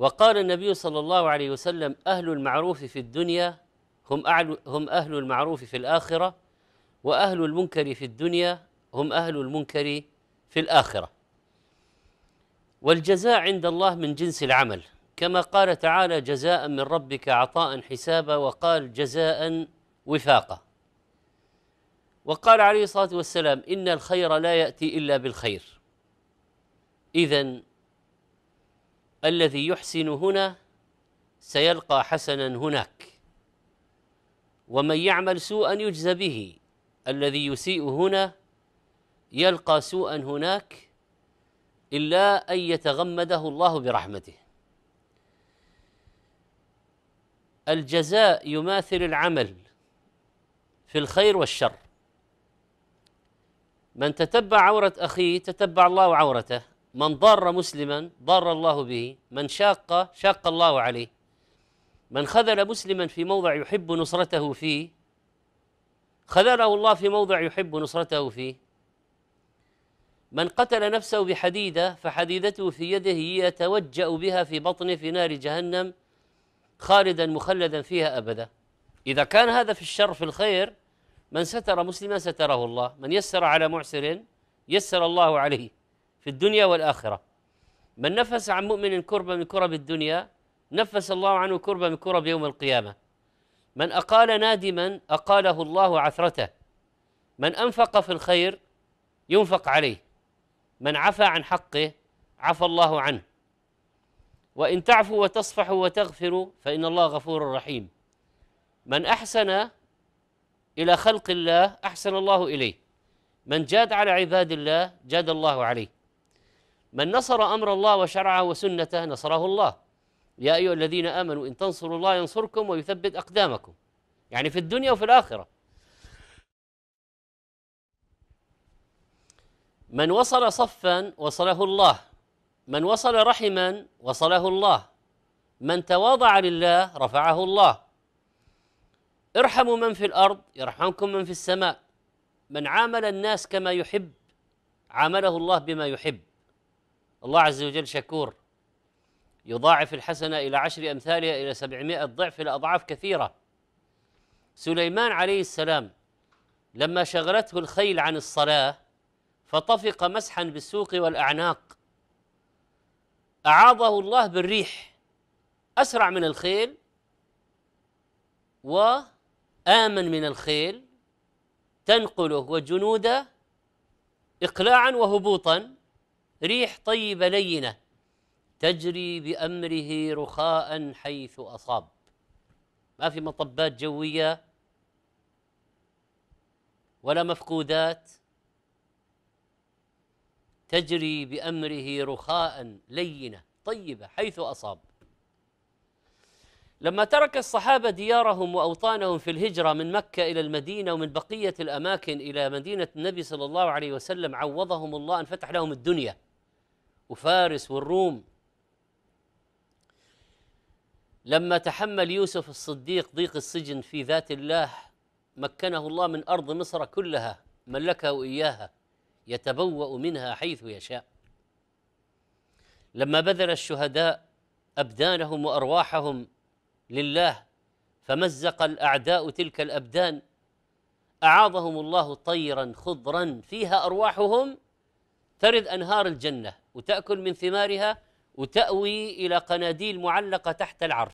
وقال النبي صلى الله عليه وسلم أهل المعروف في الدنيا هم هم أهل المعروف في الآخرة وأهل المنكر في الدنيا هم أهل المنكر في الآخرة. والجزاء عند الله من جنس العمل. كما قال تعالى جزاء من ربك عطاء حسابا وقال جزاء وفاقا وقال عليه الصلاة والسلام إن الخير لا يأتي إلا بالخير اذا الذي يحسن هنا سيلقى حسنا هناك. ومن يعمل سوءا يجزى به. الذي يسيء هنا يلقى سوءا هناك إلا أن يتغمده الله برحمته. الجزاء يماثل العمل في الخير والشر. من تتبع عورة أخيه تتبع الله عورته. من ضار مسلما ضار الله به من شاق شاق الله عليه. من خذل مسلما في موضع يحب نصرته فيه خذله الله في موضع يحب نصرته فيه. من قتل نفسه بحديدة فحديدته في يده يتوجأ بها في بطنه في نار جهنم خالدا مخلدا فيها أبدا. إذا كان هذا في الشر في الخير من ستر مسلما ستره الله. من يسر على معسر يسر الله عليه. في الدنيا والآخرة. من نفس عن مؤمن كربة من كرب الدنيا نفس الله عنه كربة من كرب يوم القيامة. من أقال نادما أقاله الله عثرته. من أنفق في الخير ينفق عليه. من عفى عن حقه عفى الله عنه. وإن تعفوا وتصفحوا وتغفروا فإن الله غفور رحيم. من أحسن إلى خلق الله أحسن الله إليه. من جاد على عباد الله جاد الله عليه. من نصر أمر الله وشرعه وسنته نصره الله. يا أيها الذين آمنوا إن تنصروا الله ينصركم ويثبت أقدامكم. يعني في الدنيا وفي الآخرة. من وصل صفا وصله الله. من وصل رحما وصله الله. من تواضع لله رفعه الله. ارحموا من في الأرض يرحمكم من في السماء. من عامل الناس كما يحب عامله الله بما يحب. الله عز وجل شكور. يضاعف الحسنة إلى عشر أمثالها إلى سبعمائة ضعف إلى أضعاف كثيرة. سليمان عليه السلام لما شغلته الخيل عن الصلاة فطفق مسحا بالسوق والأعناق. أعاضه الله بالريح. أسرع من الخيل وآمن من الخيل. تنقله وجنوده إقلاعا وهبوطا. ريح طيبة لينة تجري بأمره رخاء حيث أصاب. ما في مطبات جوية ولا مفقودات تجري بأمره رخاء لينة طيبة حيث أصاب. لما ترك الصحابة ديارهم وأوطانهم في الهجرة من مكة إلى المدينة ومن بقية الأماكن إلى مدينة النبي صلى الله عليه وسلم عوضهم الله أن فتح لهم الدنيا. وفارس والروم. لما تحمل يوسف الصديق ضيق السجن في ذات الله مكنه الله من أرض مصر كلها ملكه إياها يتبوأ منها حيث يشاء. لما بذل الشهداء أبدانهم وأرواحهم لله فمزق الأعداء تلك الأبدان أعاضهم الله طيرا خضرا فيها أرواحهم ترد أنهار الجنة وتأكل من ثمارها وتأوي إلى قناديل معلقة تحت العرش.